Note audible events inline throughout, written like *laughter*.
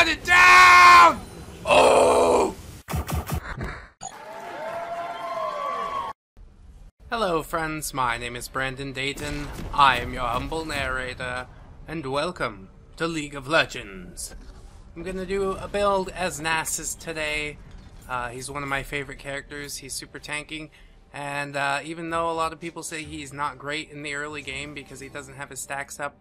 Down! Oh! Hello, friends. My name is Brandon Dayton. I am your humble narrator, and welcome to League of Legends. I'm gonna do a build as Nasus today. Uh, he's one of my favorite characters. He's super tanking, and uh, even though a lot of people say he's not great in the early game because he doesn't have his stacks up,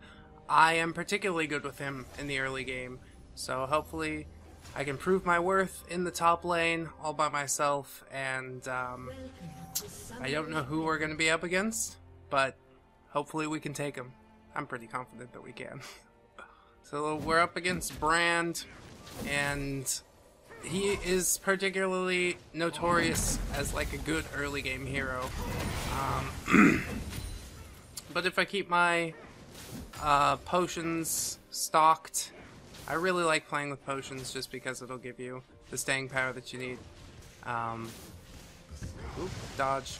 I am particularly good with him in the early game. So hopefully I can prove my worth in the top lane all by myself, and um, I don't know who we're going to be up against, but hopefully we can take him. I'm pretty confident that we can. *laughs* so we're up against Brand, and he is particularly notorious as like a good early game hero. Um, *clears throat* but if I keep my uh, potions stocked, I really like playing with potions just because it'll give you the staying power that you need. Um, oop, dodge.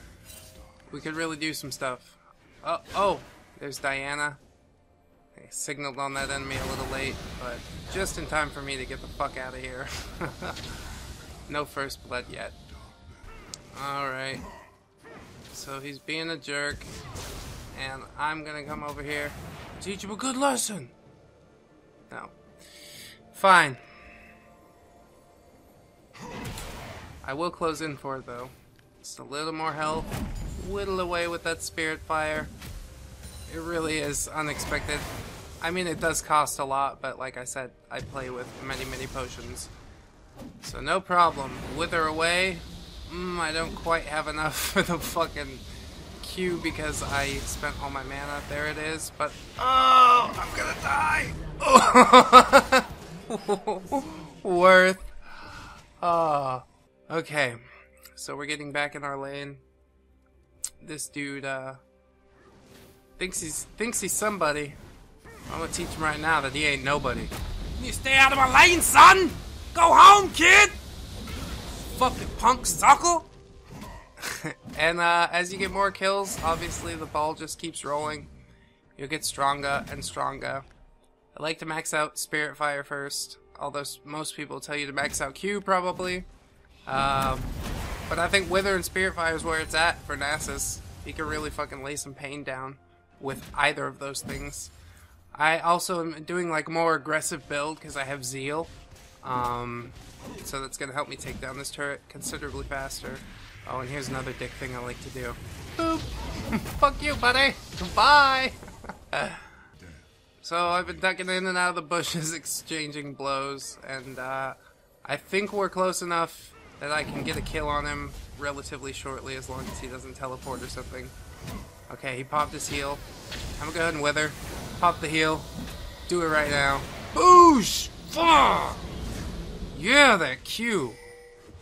*laughs* we could really do some stuff. Oh, oh, there's Diana. I signaled on that enemy a little late, but just in time for me to get the fuck out of here. *laughs* no first blood yet. Alright. So he's being a jerk, and I'm gonna come over here teach him a good lesson. No. Fine. I will close in for it though. Just a little more health. Whittle away with that spirit fire. It really is unexpected. I mean, it does cost a lot, but like I said, I play with many, many potions. So no problem. Wither away. Mm, I don't quite have enough *laughs* for the fucking Q because I spent all my mana. There it is. But, oh, I'm gonna die. *laughs* Worth. Oh. Okay. So we're getting back in our lane. This dude, uh, thinks he's, thinks he's somebody. I'm gonna teach him right now that he ain't nobody. You stay out of my lane, son! Go home, kid! Fucking punk suckle! *laughs* and uh, as you get more kills, obviously the ball just keeps rolling. You'll get stronger and stronger. I like to max out Spirit Fire first, although most people tell you to max out Q probably. Um, but I think Wither and Spirit Fire is where it's at for Nasus. He can really fucking lay some pain down with either of those things. I also am doing like more aggressive build because I have Zeal. Um, so that's going to help me take down this turret considerably faster. Oh, and here's another dick thing I like to do. Boop! *laughs* Fuck you, buddy! Goodbye! *laughs* so I've been ducking in and out of the bushes, *laughs* exchanging blows, and uh, I think we're close enough that I can get a kill on him relatively shortly as long as he doesn't teleport or something. Okay, he popped his heal. I'm gonna go ahead and wither. Pop the heal. Do it right now. Boosh! Fuck! Yeah, that Q.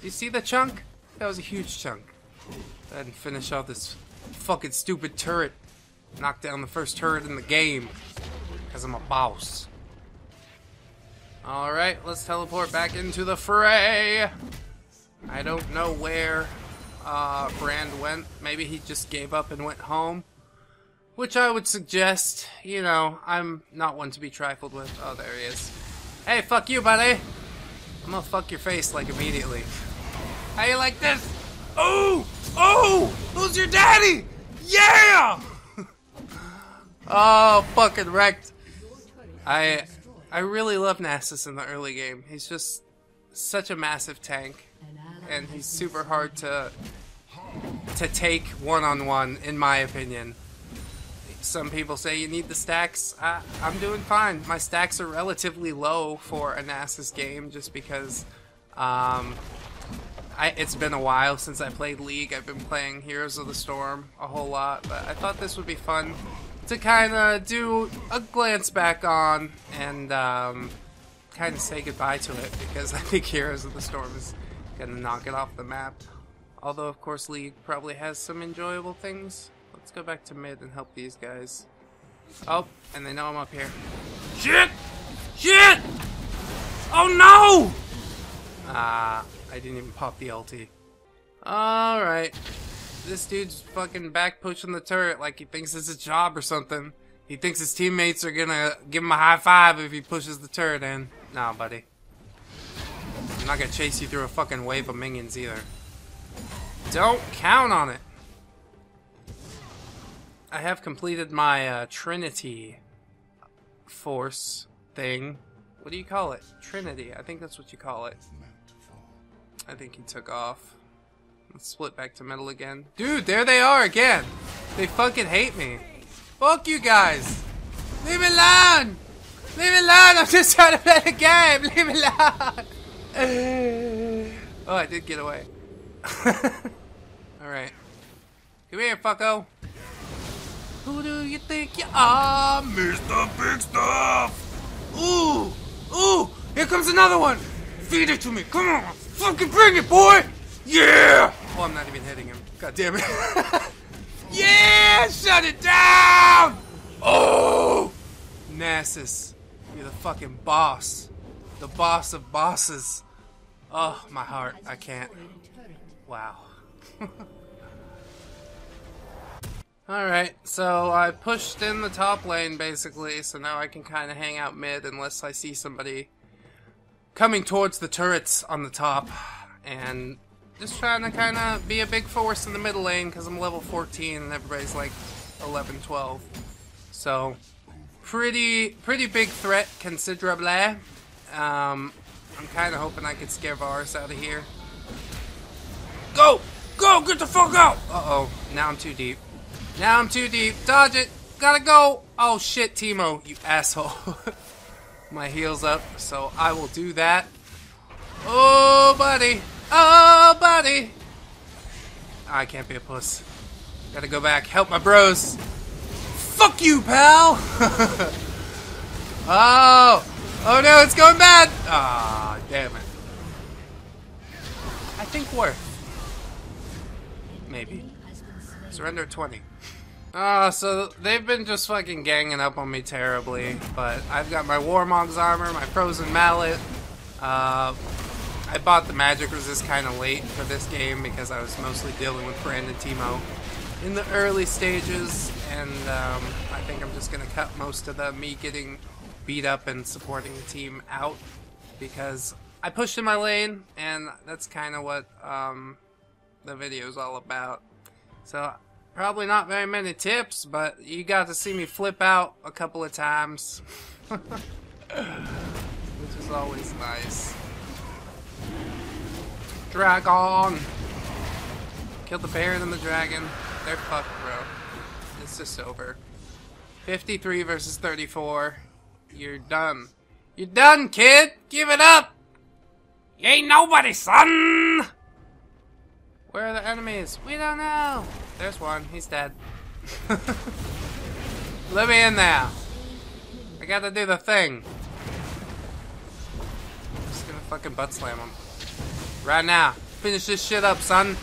Do you see the chunk? That was a huge chunk. Go ahead and finish off this fucking stupid turret. Knock down the first turret in the game. Because I'm a boss. Alright, let's teleport back into the fray. I don't know where uh, Brand went. Maybe he just gave up and went home. Which I would suggest, you know, I'm not one to be trifled with. Oh, there he is. Hey, fuck you, buddy! I'm gonna fuck your face, like, immediately. How you like this? Oh! Oh! Who's your daddy? Yeah! *laughs* oh, fucking wrecked. I I really love Nasus in the early game. He's just such a massive tank. And he's super hard to to take one on one, in my opinion. Some people say you need the stacks. I, I'm doing fine. My stacks are relatively low for a Nasus game just because um, I, it's been a while since I played League. I've been playing Heroes of the Storm a whole lot, but I thought this would be fun to kind of do a glance back on and um, kind of say goodbye to it because *laughs* I think Heroes of the Storm is going to knock it off the map. Although, of course, League probably has some enjoyable things. Let's go back to mid and help these guys. Oh, and they know I'm up here. Shit! Shit! Oh no! Ah, I didn't even pop the ulti. Alright. This dude's fucking back pushing the turret like he thinks it's a job or something. He thinks his teammates are gonna give him a high five if he pushes the turret in. Nah, buddy. I'm not gonna chase you through a fucking wave of minions either. Don't count on it. I have completed my uh, Trinity Force thing. What do you call it? Trinity. I think that's what you call it. I think he took off. Let's split back to metal again. Dude, there they are again. They fucking hate me. Fuck you guys. Leave me alone. Leave me alone. I'm just trying to play the game. Leave me alone. oh, I did get away. *laughs* Alright. Come here, fucko. Who do you think you are, Mr. Big Stuff? Ooh, ooh, here comes another one. Feed it to me. Come on, fucking bring it, boy. Yeah. Oh, I'm not even hitting him. God damn it. *laughs* yeah, shut it down. Oh, Nasus, you're the fucking boss. The boss of bosses. Oh, my heart. I can't. Wow. *laughs* Alright, so I pushed in the top lane basically, so now I can kind of hang out mid unless I see somebody coming towards the turrets on the top. And just trying to kind of be a big force in the middle lane because I'm level 14 and everybody's like 11, 12. So, pretty, pretty big threat considerably. Um, I'm kind of hoping I could scare Varus out of here. Go! Go! Get the fuck out! Uh-oh. Now I'm too deep. Now I'm too deep. Dodge it. Gotta go. Oh shit, Teemo, you asshole. *laughs* My heal's up, so I will do that. Oh, buddy. Oh, buddy. I can't be a puss. Gotta go back. Help my bros. Fuck you, pal. *laughs* oh. Oh no, it's going bad. Ah, oh, damn it. I think worth. Maybe. Surrender 20. Ah, uh, so they've been just fucking ganging up on me terribly, but I've got my Warmog's armor, my Frozen Mallet. Uh, I bought the magic resist kind of late for this game because I was mostly dealing with Brandon Teemo in the early stages, and um, I think I'm just going to cut most of the me getting beat up and supporting the team out because I pushed in my lane, and that's kind of what um, the video is all about. So Probably not very many tips, but you got to see me flip out a couple of times. *laughs* Which is always nice. Dragon! Kill the bear, and the Dragon. They're fucked, bro. It's just over. 53 versus 34. You're done. You're done, kid! Give it up! You ain't nobody, son! Where are the enemies? We don't know. There's one. He's dead. *laughs* Let me in there. I gotta do the thing. I'm just gonna fucking butt slam him. Right now. Finish this shit up, son.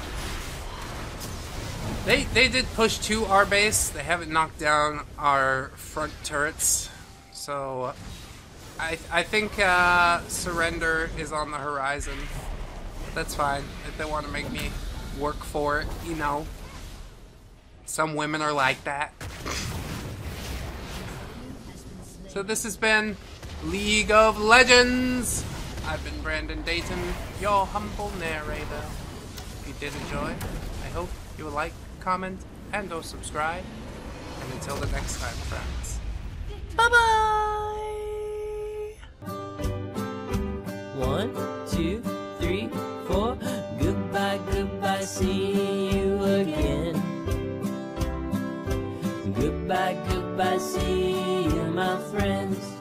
They they did push to our base. They haven't knocked down our front turrets. So I I think uh, surrender is on the horizon. That's fine. If they want to make me work for it, you know. Some women are like that. So this has been League of Legends. I've been Brandon Dayton, your humble narrator. If you did enjoy, I hope you will like, comment, and or subscribe. And until the next time, friends. Bye-bye! One, two, three, four. Goodbye, goodbye, see you again. Goodbye, goodbye, see you, my friends.